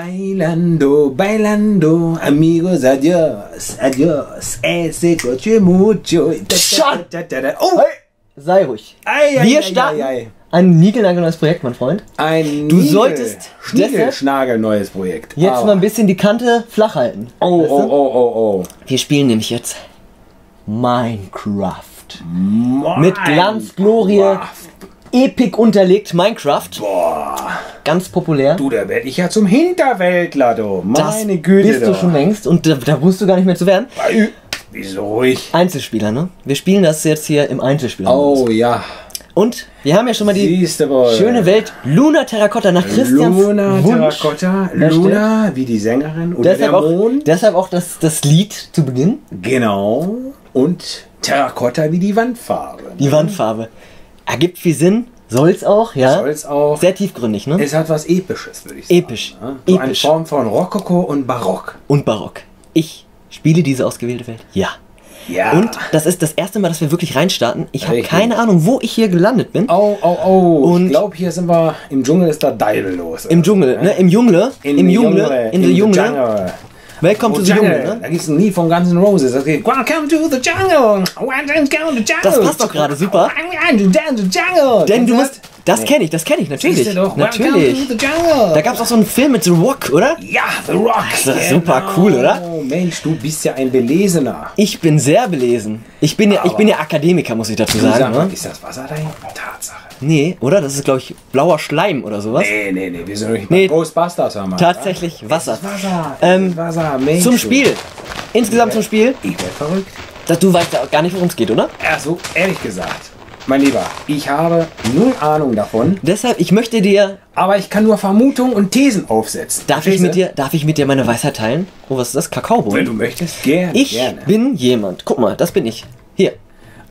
Bailando, bailando, amigos, adios, adios, ese coche mucho. Shut! Oh, Sei ruhig. Ei, ei, Wir ei, starten ei, ei. ein niegelnagelneues Projekt, mein Freund. ein Du Nigel- solltest neues Projekt. Jetzt mal ein bisschen die Kante flach halten. Oh, Weißt oh, du? oh, oh, oh. Wir spielen nämlich jetzt Minecraft. Minecraft. Mit Glanz, Glorie, Epic unterlegt Minecraft. Boah, Ganz populär. du, da werde ich ja zum Hinterwäldler, du. das Meine Güte, bist du schon längst und da, da musst du gar nicht mehr zu werden. Wieso ruhig? Einzelspieler, ne? Wir spielen das jetzt hier im Einzelspieler. Oh ja, Und wir haben ja schon mal die schöne Welt Luna Terracotta nach Christians Luna Wunsch. Terracotta. Luna, wie die Sängerin oder Deshalb der auch, Mond. deshalb auch das, das Lied zu Beginn. Genau. Und Terracotta wie die Wandfarbe. Die Wandfarbe. Ergibt viel Sinn. Soll's auch, ja. Soll's auch. Sehr tiefgründig, ne? Es hat was Episches, würde ich sagen. Episch. Ja? So eine Episch. Form von Rokoko und Barock. Und Barock. Ich spiele diese ausgewählte Welt. Ja. Ja. Und das ist das erste Mal, dass wir wirklich reinstarten. Ich habe keine Ahnung, wo ich hier gelandet bin. Oh, oh, oh. Und- ich glaube, hier sind wir im Dschungel ist da Deibel los. Im Dschungel, ne? Im Jungle. In Im Jungle. Jungle, In the the Jungle. Welcome Oh, to the Jungle. Ne? Da gibt es ein Lied von Guns N' Roses. Das geht, Welcome to the Jungle. Welcome to the Jungle. Das passt doch gerade super. Welcome to the Jungle. Denn du musst. Das kenne ich, das kenne ich, natürlich. Doch, Natürlich. Welcome to the Jungle. Da gab es auch so einen Film mit The Rock, oder? ja, The Rock. Das ist super cool, oder? Oh, Mensch, du bist ja ein Belesener. Ich bin sehr belesen. Ich bin ja, ich bin ja Akademiker, muss ich dazu sagen. sag mal, Ne? ist das Wasser dahin? Tatsache. Nee, oder? Das ist, glaube ich, blauer Schleim oder sowas. Nee, nee, nee, wir sind doch nicht Nee. Ghostbusters, haben wir. Tatsächlich Wasser. Wasser. Ähm, Wasser, Mensch. Zum. Spiel. Insgesamt zum Spiel. Ich werd verrückt. Dass du weißt ja gar nicht, worum es geht, oder? Also, ehrlich gesagt, mein Lieber, ich habe null Ahnung davon, Deshalb, ich möchte dir. aber ich kann nur Vermutungen und Thesen aufsetzen. Darf ich mit dir, darf ich mit dir meine Weisheit teilen? Oh, was ist das? Wenn Kakaobohnen. du möchtest, gerne. Ich gerne. bin jemand. Guck mal, das bin ich. Hier.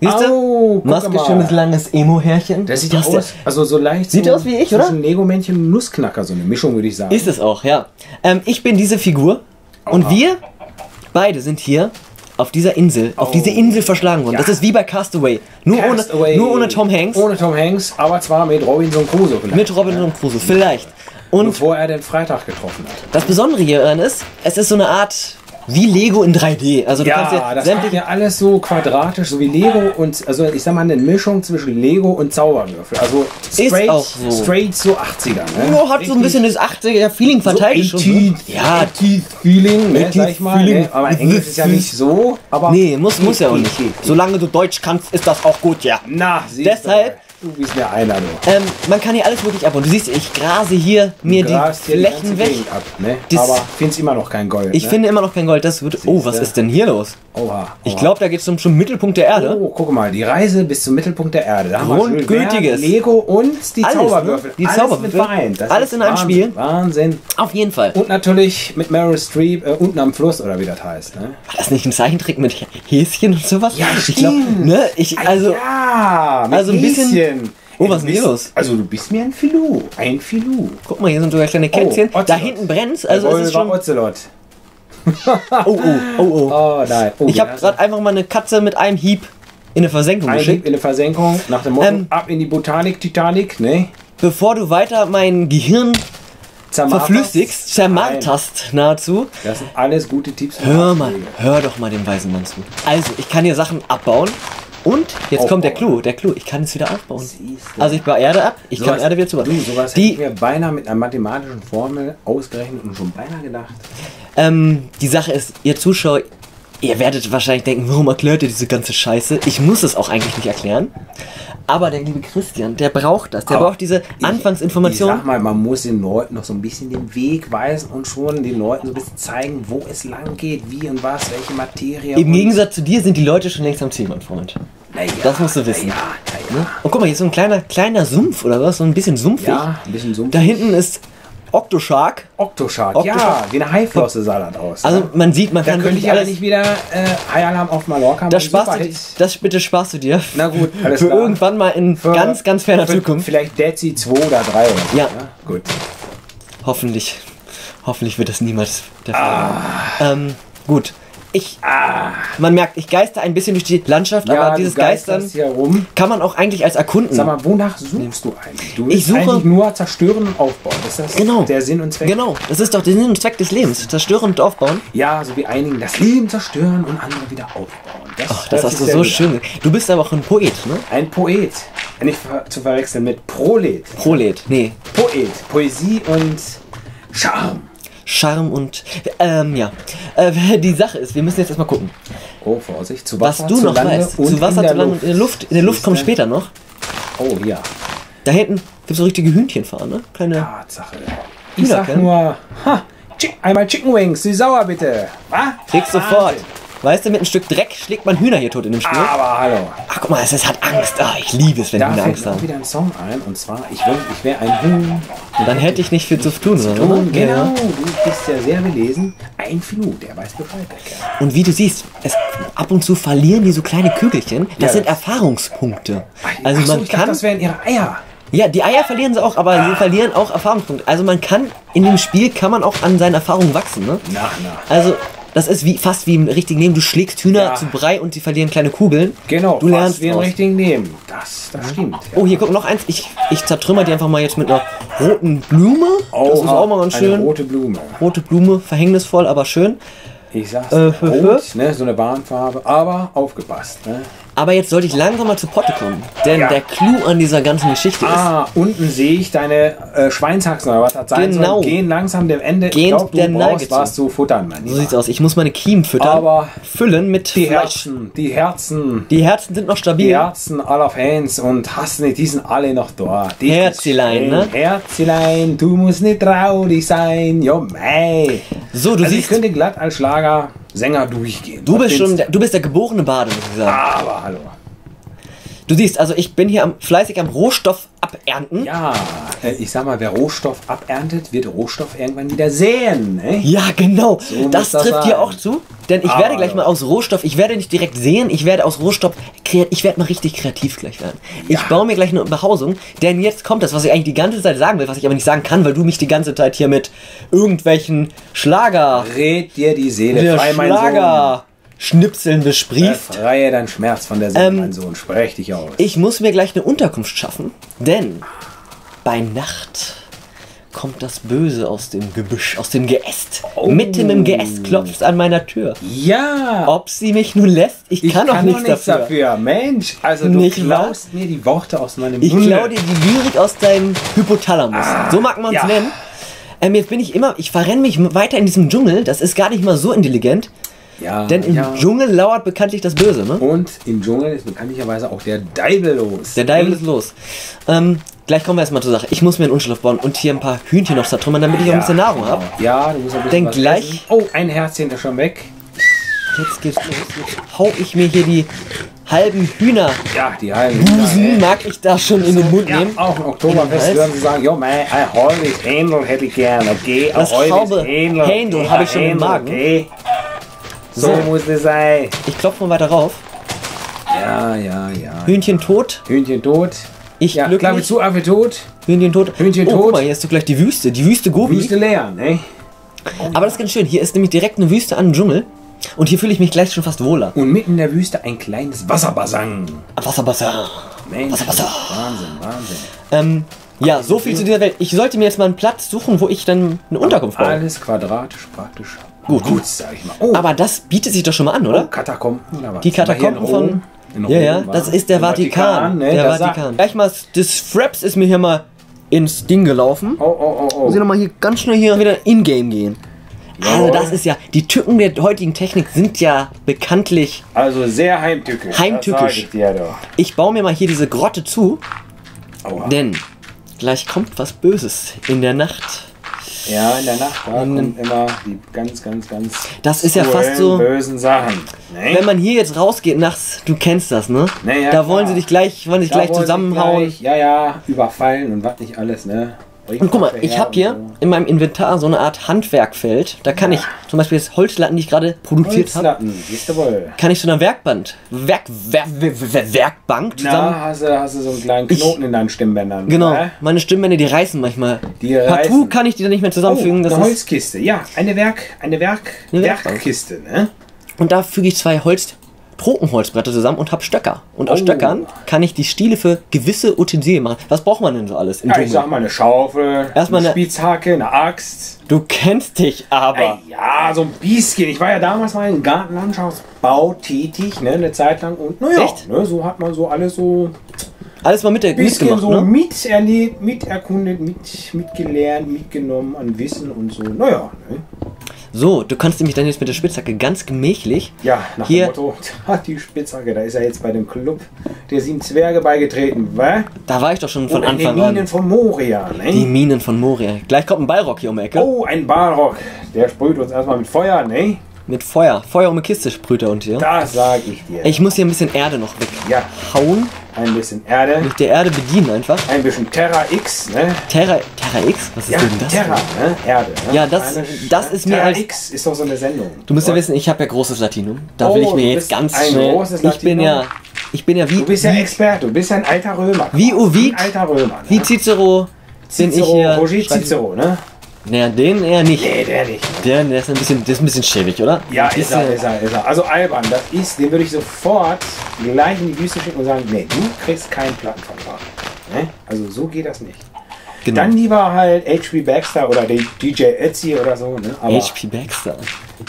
Siehst du? Oh, Maske, schönes, langes Emo-Härchen. Das sieht ja aus, also so leicht Sieht so aus wie ich, oder? zwischen Lego-Männchen und Nussknacker, so eine Mischung, würde ich sagen. Ist es auch, ja. Ähm, ich bin diese Figur. Und Oha. wir beide sind hier auf dieser Insel, auf diese Insel verschlagen worden. Ja. Das ist wie bei Castaway. Nur, Castaway. ohne, nur ohne Tom Hanks. Ohne Tom Hanks, aber zwar mit Robinson Crusoe vielleicht. Mit Robinson Crusoe, vielleicht. Und Bevor er den Freitag getroffen hat. das Besondere hieran ist, es ist so eine Art wie Lego in 3D. Also du kannst Ja, ja das sämtliche. ist ja alles so quadratisch, so wie Lego und, also ich sag mal, eine Mischung zwischen Lego und Zauberwürfel. Also straight, auch so. straight so 80er. Ne? Oh, hat so ein bisschen das 80er-Feeling verteilt. so schon, 80s, ne? Ja, 80s Feeling, ne, 80s sag ich mal. Feeling. Ne? Aber Englisch ist ja nicht so, aber... nee, muss, muss ja auch nicht. Solange du Deutsch kannst, ist das auch gut, ja. Na, siehst Deshalb- Du, du bist mir einer, du. Ähm, man kann hier alles wirklich abbauen. Du siehst, ich grase hier mir Gras die Flächen ganze weg. Ab, ne? Aber findest immer noch kein Gold. Ich ne? finde immer noch kein Gold. Das wird. Oh, was Siehste. ist denn hier los? Oha, Ich oha. glaube, da geht es zum, zum Mittelpunkt der Erde. Oh, guck mal, die Reise bis zum Mittelpunkt der Erde. Da haben wir Grundgültiges. Verne, Lego und die Alles, Zauberwürfel. ne? Die Alles Zauberwürfel. mit vereint. Das Alles in einem Wahnsinn, Spiel. Wahnsinn. Auf jeden Fall. Und natürlich mit Meryl Streep äh, unten am Fluss oder wie das heißt. Ne? War das nicht ein Zeichentrick mit Häschen und sowas? Ja, ich glaube, ne? Ich, also, ja, also ein bisschen- Häschen. Oh, was ist denn hier los? Also du bist mir ein Filou. Ein Filou. guck mal, hier sind sogar kleine Kätzchen. Ocelot. da hinten brennt's. Also, es ist schon. Ocelot. Oh, oh, oh, oh. Oh nein. Oh, Ich habe gerade einfach mal eine Katze mit einem Hieb in eine Versenkung ein Hieb geschickt. in eine Versenkung nach dem Motto Ähm, ab in die Botanik Titanic, ne? Bevor du weiter mein Gehirn Zermarterst. verflüssigst, zermarterst nahezu. Das sind alles gute Tipps. Hör mal, hör doch mal dem weisen Mann zu. Also, ich kann hier Sachen abbauen. Und jetzt kommt der Aufbauen. Clou, der Clou, ich kann es wieder aufbauen. Also ich baue Erde ab, ich kann Sowas- Erde wieder zu Du, sowas hätte Die, ich mir beinahe mit einer mathematischen Formel ausgerechnet und schon beinahe gedacht. ähm, die Sache ist, ihr Zuschauer, ihr werdet wahrscheinlich denken, warum erklärt ihr diese ganze Scheiße? Ich muss es auch eigentlich nicht erklären. Aber der liebe Christian, der braucht das. Der Aber braucht diese Ich Anfangsinformation. sag mal, man muss den Leuten noch so ein bisschen den Weg weisen und schon den Leuten so ein bisschen zeigen, wo es lang geht, wie und was, welche Materie. Im Gegensatz zu dir sind die Leute schon längst am Ziel, mein Freund. Ja, das musst du wissen. Na ja, na ja. Und guck mal, hier ist so ein kleiner, kleiner Sumpf oder was? So ein bisschen sumpfig. Ja, ein bisschen Sumpf. Da hinten ist Octoshark. Octoshark, ja, Octoshark. wie eine Haiflosse sah das aus. Also ne? man sieht, man da kann könnte ich aber alles... nicht wieder äh, High-Alarm auf Mallorca Das machen. sparst, du, das bitte sparst du dir. Na gut, alles Für klar. irgendwann mal in Für- ganz, ganz ferner Zukunft. Vielleicht Dead Sea 2 oder 3 oder so. Ja. ne? Gut. Hoffentlich. Hoffentlich wird das niemals der Fall. Ah. sein. Ähm, gut. ich, man merkt, ich geister ein bisschen durch die Landschaft, aber du dieses Geistern kann man auch eigentlich als erkunden. Sag mal, wonach suchst du eigentlich? Du Ich suche- eigentlich nur zerstören und aufbauen. Ist das Genau. der Sinn und Zweck? Genau, das ist doch der Sinn und Zweck des Lebens. Zerstören und aufbauen. Ja, so wie einigen das Leben zerstören und andere wieder aufbauen. Das, Ach, das hast du so gut an. schön. Du bist aber auch ein Poet, ne? Ein Poet. Nicht zu verwechseln mit Prolet. Prolet. Nee, Poet. Poesie und Charme. Charme und. Ähm, ja. Äh, die Sache ist, wir müssen jetzt erstmal gucken. Oh, Vorsicht. Zu Was Wasser, du zu noch weißt. und Zu Wasser, in der zu Land und in der Luft. In der Luft kommt später noch. Oh ja, Da hinten gibt es so richtige Hühnchenfahren, ne? Kleine. Tatsache. Ich sag nur, ha, einmal Chicken Wings, die sauer bitte. Was? Kriegst sofort. Weißt du, mit einem Stück Dreck schlägt man Hühner hier tot in dem Spiel. Aber hallo. Ach, guck mal, es, es hat Angst. Ah, ich liebe es, wenn Da Hühner Angst haben. wieder ein Song ein und zwar, ich, will, ich wäre ein Huhn. Dann hätte ich nicht viel zu tun, oder? Ton, Ja, genau, du bist ja sehr belesen. Ein Flu, der weiß Bescheid, der. Und wie du siehst, es, ab und zu verlieren die so kleine Kügelchen. Das Ja, sind das- Erfahrungspunkte. Also Ach so, man ich dachte, kann. das wären ihre Eier. Ja, die Eier verlieren sie auch, aber sie verlieren auch Erfahrungspunkte. Also man kann in dem Spiel kann man auch an seinen Erfahrungen wachsen, ne? Na, na. Also das ist wie fast wie im richtigen Leben. Du schlägst Hühner Ja. zu Brei und sie verlieren kleine Kugeln. Genau, Du fast lernst wie im richtigen Leben. Das, das stimmt. Oh, hier guck noch eins. Ich, ich zertrümmer die einfach mal jetzt mit einer roten Blume. das ist Oha, auch mal ganz Eine schön. rote Blume. Rote Blume, verhängnisvoll, aber schön. Ich sag's, Äh, rot, ne, so eine Bahnfarbe, aber aufgepasst. Ne? Aber jetzt sollte ich langsam mal zu Potte kommen. Denn Ja. der Clou an dieser ganzen Geschichte ist, Ah, unten sehe ich deine äh, Schweinshaxen oder was das sein Genau. soll. Gehen langsam dem Ende. Gehend ich glaub, du der brauchst was zu futtern, mein so sieht's aus. Ich muss meine Kiemen füttern, Aber füllen mit die Fleisch. Herzen, die Herzen, Die Herzen sind noch die stabil. Herzen aller Fans und hast nicht, die sind alle noch da. Die Herzilein, ne? Herzilein, du musst nicht traurig sein. Ja, mei. So, du also ich siehst, könnte glatt als Schlagersänger durchgehen. du bist schon, der, du bist der geborene Bade, muss ich sagen. Aber hallo. Du siehst, also ich bin hier am, fleißig am Rohstoff abernten. Ja, äh, ich sag mal, wer Rohstoff aberntet, wird Rohstoff irgendwann wieder säen. Ne? Ja, genau. muss das das trifft sein. dir auch zu. Denn ich Aber werde gleich mal aus Rohstoff, ich werde nicht direkt sehen, ich werde aus Rohstoff, ich werde mal richtig kreativ gleich werden. Ich baue mir gleich eine Behausung, denn jetzt kommt das, was ich eigentlich die ganze Zeit sagen will, was ich aber nicht sagen kann, weil du mich die ganze Zeit hier mit irgendwelchen Schlager, Red dir die Seele frei, mein Sohn. Schlager Schnipseln besprießt. Befreie dein Schmerz von der Seele, Ähm, mein Sohn. Sprech dich aus. Ich muss mir gleich eine Unterkunft schaffen, denn bei Nacht kommt das Böse aus dem Gebüsch, aus dem Geäst. Oh. Mitten im Geäst klopft es an meiner Tür. ja, Ob sie mich nun lässt, ich, ich kann auch nichts, dafür. Mensch, also du Nicht klaust mir die Worte aus meinem Ich Munde. klaue dir die Lyrik aus deinem Hypothalamus. so mag man es ja. nennen. Ähm, jetzt bin ich immer, ich verrenne mich weiter in diesem Dschungel. Das ist gar nicht mal so intelligent, ja, denn im ja. Dschungel lauert bekanntlich das Böse, ne? Und im Dschungel ist bekanntlicherweise auch der Deibel los. Der Deibel ist los. Ähm, gleich kommen wir erstmal zur Sache. Ich muss mir einen Unschlaf bauen und hier ein paar Hühnchen noch zertrümmern, damit ich auch ein bisschen Nahrung habe. Ja, du musst ein bisschen Denn was gleich- essen. Oh, ein Herzchen ist schon weg. Jetzt geht's los. Jetzt hau ich mir hier die halben Hühner. Ja, die halben. Busen mag ich da schon in den Mund Ja, nehmen. auch im Oktoberfest würden sie sagen, ja, mein, ein halbes Händel hätte ich gern, okay? Ein Das halbes halbe Händel, Händel habe ich schon im Magen. Okay. So, So. muss es sein. Ich klopfe mal weiter rauf. Ja, ja, ja. Hühnchen tot. Hühnchen tot. Ich Ja, glücklich. Klappe zu, Affe tot. Hühnchen tot. Hühnchen oh, tot. Guck mal, hier ist doch gleich die Wüste. Die Wüste Gobi. Wüste leer, ne? Aber das ist ganz schön. Hier ist nämlich direkt eine Wüste an den Dschungel. Und hier fühle ich mich gleich schon fast wohler. Und mitten in der Wüste ein kleines Wasserbassin. Wasser, Wasser. Mensch, Wasser, Wasser. Wahnsinn, Wahnsinn. Ähm, ja, so viel zu dieser Welt. Ich sollte mir jetzt mal einen Platz suchen, wo ich dann eine Unterkunft baue. Alles quadratisch praktisch. Gut. Gut, sag ich mal. Oh, Aber das bietet sich doch schon mal an, oder? Katakomben oder was? Die Katakomben von. Rom? Ja, ja, das ist der Im Vatikan. ne? Der Vatikan. Gleich mal, das Fraps ist mir hier mal ins Ding gelaufen. Oh, oh, oh, Muss ich oh. nochmal hier ganz schnell hier wieder in-game gehen. Also das ist ja, die Tücken der heutigen Technik sind ja bekanntlich. Also sehr heimtückisch. Heimtückisch. Ich dir doch. Ich baue mir mal hier diese Grotte zu, Aua. denn gleich kommt was Böses in der Nacht. Ja, in der Nacht, da kommen immer die ganz, ganz, ganz Das ist ja fast so- bösen Sachen. Ne? Wenn man hier jetzt rausgeht nachts, du kennst das, ne? Naja, da wollen klar. sie dich gleich, wollen dich Da gleich zusammenhauen. Gleich, ja, ja, überfallen und was nicht alles, ne? Und guck mal, ich habe hier in meinem Inventar so eine Art Handwerkfeld. Da kann ich zum Beispiel jetzt Holzlatten, die ich gerade produziert habe, kann ich zu einer Werkband, Werk, Werk, Werk, Werk, Werkbank zusammen. Na, hast du, hast du so einen kleinen Ich- Knoten in deinen Stimmbändern. Genau, ne? meine Stimmbänder, die reißen manchmal. Die Partout reißen. kann ich die dann nicht mehr Oh, zusammenfügen. eine das ist, Holzkiste. Ja, eine Werk, eine Werk, Eine. Werkkiste, ne? Und da füge ich zwei Holz, Tropenholzbretter zusammen und habe Stöcker. Und aus Oh. Stöckern kann ich die Stiele für gewisse Utensilien machen. Was braucht man denn so alles im Ja, ich sag mal eine Schaufel, Erstmal eine Spitzhacke, eine Axt. Du kennst dich aber. Ey, ja, so ein bisschen. Ich war ja damals mal im Gartenlandschaftsbau tätig, ne, eine Zeit lang. Und naja, ne, so hat man so alles so Alles mal mit der bisschen mitgemacht, so ne? miterlebt, miterkundet, mit, mitgelernt, mitgenommen an Wissen und so. Naja, ne? So, du kannst nämlich dann jetzt mit der Spitzhacke ganz gemächlich. Ja, nach Hier. dem Motto, da die Spitzhacke, da ist er jetzt bei dem Club der sieben Zwerge beigetreten, wa? Da war ich doch schon von Und an den Anfang Minen an. von Moria, ne? Die Minen von Moria. Gleich kommt ein Ballrock hier um die Ecke. Oh, ein Balrog. Der sprüht uns erstmal mit Feuer, ne? Mit Feuer. Feuer um eine Kiste sprüht er unter hier. Das sag ich dir. Ich muss hier ein bisschen Erde noch Ja, weghauen. Ein bisschen Erde, Mit der Erde bedienen einfach. ein bisschen Terra X, ne? Terra, Terra X? Was ist Ja, denn das? Terra, ne? Erde. Ne? Ja, das- das ist mir Terra als- X ist doch so eine Sendung. Du musst ja wissen, ich habe ja großes Latinum. Da Oh, will ich mir jetzt ganz ein schnell. großes Ich bin ja, Latinum? ich bin ja wie Du bist ja Experte, du bist ja ein alter Römer. Wie Ovid? Ein alter Römer. Ne? wie Cicero. Bin ich Cicero, hier. Roger Cicero, ne? Naja, den eher nicht. Nee, der nicht. Der, der ist ein bisschen, der ist ein bisschen schäbig, oder? Ja, ist er, ist er, ist er. Also albern, das ist, den würde ich sofort gleich in die Wüste schicken und sagen, nee, du kriegst keinen Plattenvertrag. Ne? Also so geht das nicht. Genau. Dann lieber halt H.P. Baxter oder der DJ Ötzi oder so. Ne? Aber HP Baxter.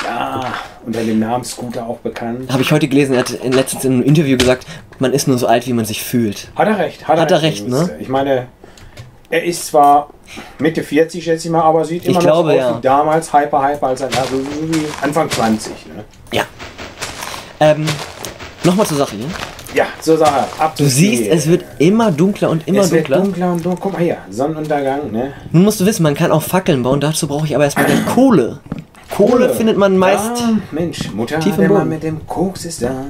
ja, unter dem Namen Scooter auch bekannt. Habe ich heute gelesen, er hat letztens in einem Interview gesagt, man ist nur so alt, wie man sich fühlt. Hat er recht. Hat, Hat er recht, Das ist, ne? Ich meine, er ist zwar Mitte 40, schätze ich mal, aber sieht immer Ich noch glaube, so aus ja. wie damals, hyper, hyper, als er, also Anfang 20. Ne? Ja. Ähm, nochmal zur Sache hier. Ja, zur Sache. Ab Du siehst, es wird immer dunkler und immer es wird dunkler. dunkler und dunkler. Guck mal hier, Sonnenuntergang, ne? Nun musst du wissen, man kann auch Fackeln bauen, dazu brauche ich aber erstmal gleich Kohle. Kohle findet man meist. Da, Mensch, Mutter, tief im der Boden. Mann mit dem Koks ist da.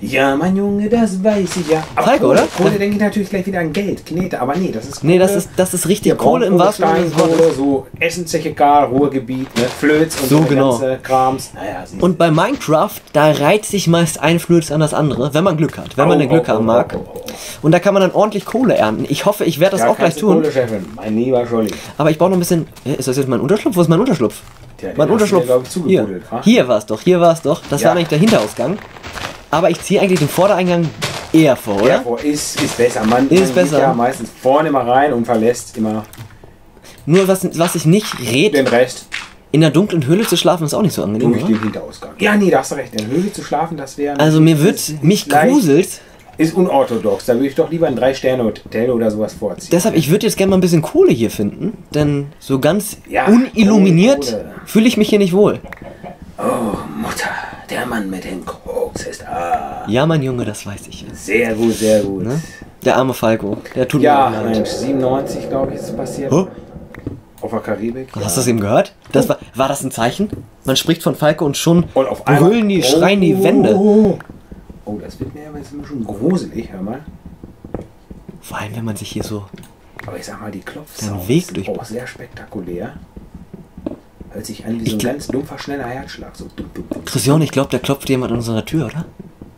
Ja, mein Junge, das weiß ich ja. Aber Falke, Kohle, oder? Kohle denke ich natürlich gleich wieder an Geld, Knete, aber nee, das ist Kohle. Nee, das ist, das ist richtig Hier, Kohle im wahrsten Sinne des Wortes. Steinkohle, so Essenzeche Gar, Ruhrgebiet, ne? Flöz und So, so, genau. ganze Krams. Naja. Und bei Minecraft, da reiht sich meist ein Flöz an das andere, wenn man Glück hat, wenn man Oh, den Glück oh, haben oh, mag. Und da kann man dann ordentlich Kohle ernten. Ich hoffe, ich werde das Ja, auch gleich tun. Kohle scheffeln, mein lieber Scholli. Aber ich brauche noch ein bisschen. Ist das jetzt mein Unterschlupf? Wo ist mein Unterschlupf? Den mein Unterschlupf. dir, ich, hier hier war es doch, hier war es doch. Das Ja. war nämlich der Hinterausgang. Aber ich ziehe eigentlich den Vordereingang eher vor, oder? Ja, vor, ist, ist besser. Man, Ist man besser. geht ja meistens vorne mal rein und verlässt immer Nur was, was ich nicht red, den Rest in der dunklen Höhle zu schlafen, ist auch nicht so angenehm, durch den Hinterausgang. Ja, nee, da hast du recht. In der Höhle zu schlafen, das wäre. Also mir wird, mich gruselt. Ist unorthodox. Da würde ich doch lieber ein Drei-Sterne-Hotel oder sowas vorziehen. Deshalb, ich würde jetzt gerne mal ein bisschen Kohle hier finden, denn so ganz Ja, unilluminiert fühle ich mich hier nicht wohl. Oh, Mutter, der Mann mit dem Da. Ja, mein Junge, das weiß ich. Sehr gut, sehr gut. Ne? Der arme Falco, der tut Ja, mir leid. Mensch, 97, glaube ich, ist es passiert. Huh? Auf der Karibik. Hast du das eben gehört? Das war, war das ein Zeichen? Man spricht von Falco und schon Und auf brüllen die, schreien die Wände. Oh, oh, das wird mir aber jetzt schon gruselig, hör mal. Vor allem, wenn man sich hier so. Aber ich sag mal, die Klopfsounds sind auch sehr spektakulär. Hört sich an wie so ein glaub- ganz dumpfer, schneller Herzschlag. So dumm, dumm, dumm. Christian, ich glaube, da klopft jemand an unserer Tür, oder?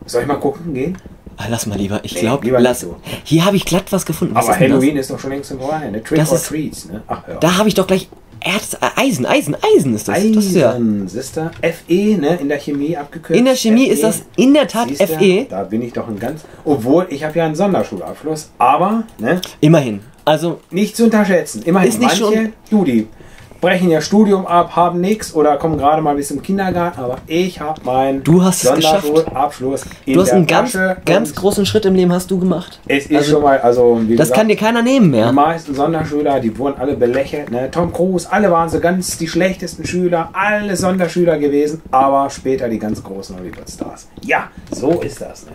Soll ich mal gucken gehen? Ah, lass mal lieber. Ich Nee, glaube, lieber lass. so. Hier habe ich glatt was gefunden. Was Aber Halloween ist doch schon längst im Vorbei, ne? Trick Das or ist- Treats, ne? Ach, ja. Da habe ich doch gleich Erz, äh, Eisen, Eisen, Eisen ist das. Das ist ja. Eisen, Sister. FE, ne? In der Chemie abgekürzt. In der Chemie ist das in der Tat. Siehste, FE. Da bin ich doch ein ganz. Obwohl, ich habe ja einen Sonderschulabschluss, aber, ne? Immerhin. Also, Nicht zu unterschätzen. Immerhin, Ist nicht manche, schon- du, die brechen ihr Studium ab, haben nichts oder kommen gerade mal bis zum Kindergarten, aber ich habe meinen Du hast es geschafft. Sonderschulabschluss in du hast der einen ganz, Tasche ganz großen Schritt im Leben hast du gemacht. Es ist Also, schon mal, also wie Das gesagt, kann dir keiner nehmen die mehr. meisten Sonderschüler, die wurden alle belächelt. Ne? Tom Cruise, alle waren so ganz die schlechtesten Schüler, alle Sonderschüler gewesen, aber später die ganz großen Hollywood-Stars. Ja, so ist das. Ne?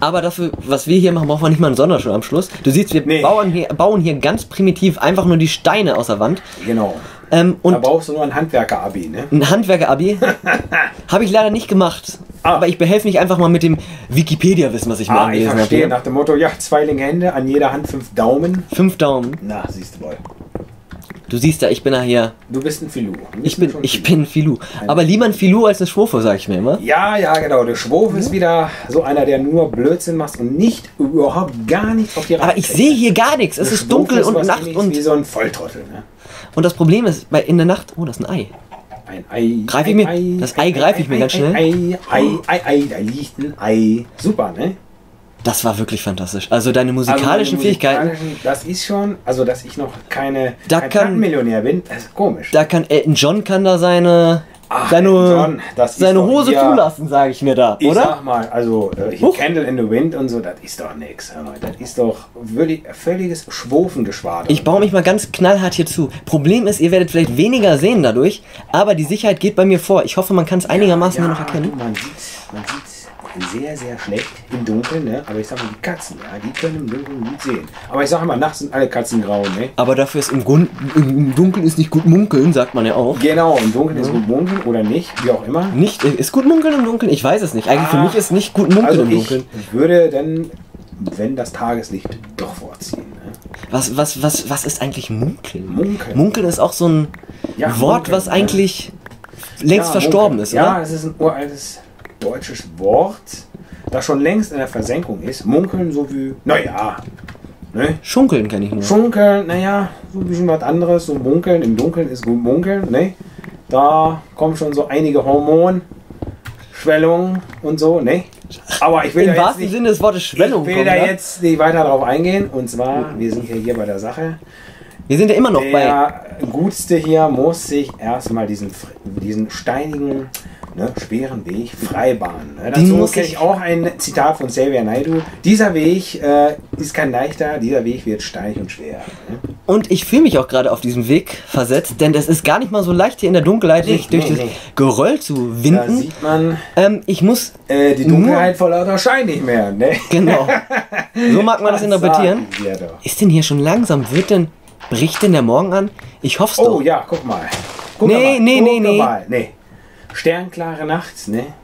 Aber dafür, was wir hier machen, brauchen wir nicht mal einen Sonderschulabschluss. Du siehst, wir Nee. bauen, hier, bauen hier ganz primitiv einfach nur die Steine aus der Wand. Genau. Ähm, Da und brauchst du nur ein Handwerker-Abi. Ne? ein Handwerker-Abi habe ich leider nicht gemacht. Ah. Aber ich behelfe mich einfach mal mit dem Wikipedia-Wissen, was ich mir Ah, ich angelesen habe. verstehe. hier. Nach dem Motto, ja, zwei linke Hände, an jeder Hand fünf Daumen. Fünf Daumen. Na, siehst du wohl. Du siehst ja, ich bin ja hier. Du bist ein Filou. Ich bin, ich Filou. bin Filou. Aber lieber ein Filou als eine Schwurfe, sag ich mir immer. Ja, ja, genau. Der Schwurf ist wieder so einer, der nur Blödsinn macht und nicht, überhaupt gar nichts auf die Reihe Aber ich sehe hier gar nichts. Es ist dunkel und Nacht und, Wie so ein Volltrottel, ne? und das Problem ist, bei, in der Nacht, oh, das ist ein Ei. ein Ei. Greif ich mir- das Ei greife ich mir ganz schnell. Ei, Ei, Ei, Ei, da liegt ein Ei. Super, ne? Das war wirklich fantastisch. Also deine Also musikalischen meine Fähigkeiten, musikalischen- Das ist schon, also dass ich noch keine, Da kein kann- Plattenmillionär bin, das ist komisch. da kann Elton John kann da seine Ach, seine, John, seine doch Hose hier- zulassen, sage ich mir da, Ich oder? sag mal, also äh, hier Huch. Candle in the Wind und so, das ist doch nix. Das ist doch völlig, völliges Schwofengeschwader. Ich baue mich mal ganz knallhart hier zu. Problem ist, ihr werdet vielleicht weniger sehen dadurch, aber die Sicherheit geht bei mir vor. Ich hoffe, man kann es einigermaßen ja, hier noch erkennen. Du, man sieht, man sieht sehr, sehr schlecht im Dunkeln, ne? Aber ich sag mal, die Katzen, ja, die können im Dunkeln gut sehen. Aber ich sag mal, nachts sind alle Katzen grau, ne? Aber dafür ist im, Grund, im Dunkeln ist nicht gut munkeln, sagt man ja auch. Genau, im Dunkeln ist gut munkeln oder nicht, wie auch immer. Nicht, äh, ist gut munkeln im Dunkeln? Ich weiß es nicht. Eigentlich für Ah, mich ist nicht gut munkeln Also im ich Dunkeln. würde dann, wenn das Tageslicht doch vorziehen. Ne? Was, was, was, was ist eigentlich munkeln? Munkeln. Munkeln ist auch so ein Ja, Wort, munkeln, was ja. eigentlich längst Ja, verstorben munkeln. ist, Ja, oder? es ist ein uraltes deutsches Wort, das schon längst in der Versenkung ist. Munkeln so wie, naja, ne? Schunkeln kenne ich nur. Schunkeln, naja, so ein bisschen was anderes. So munkeln, im Dunkeln ist gut munkeln, ne? Da kommen schon so einige Hormonschwellungen und so, ne? Aber ich will Im wahrsten nicht, Sinne des Wortes Schwellung ich will kommen, da ja? jetzt nicht weiter drauf eingehen. Und zwar, wir sind ja hier bei der Sache. Wir sind ja immer noch bei. Der Gutste hier muss sich erstmal diesen, diesen steinigen, ne, schweren Weg freibahnen. Ne? Dazu muss ich- auch ein Zitat von Xavier Naidoo. Dieser Weg äh, ist kein leichter, dieser Weg wird steinig und schwer. Ne? Und ich fühle mich auch gerade auf diesem Weg versetzt, denn es ist gar nicht mal so leicht hier in der Dunkelheit Nee, sich durch nee, das nee. Geröll zu Da winden. sieht man Ähm, ich muss. äh, die Dunkelheit vor lauter Schein nicht mehr. Ne? Genau. So mag man das interpretieren. Ist denn hier schon langsam? Wird denn. Bricht denn der Morgen an? Ich hoffe es Oh doch. ja, guck mal. Guck Nee, mal. nee, guck nee, nee. Mal. nee. Sternklare Nacht, ne?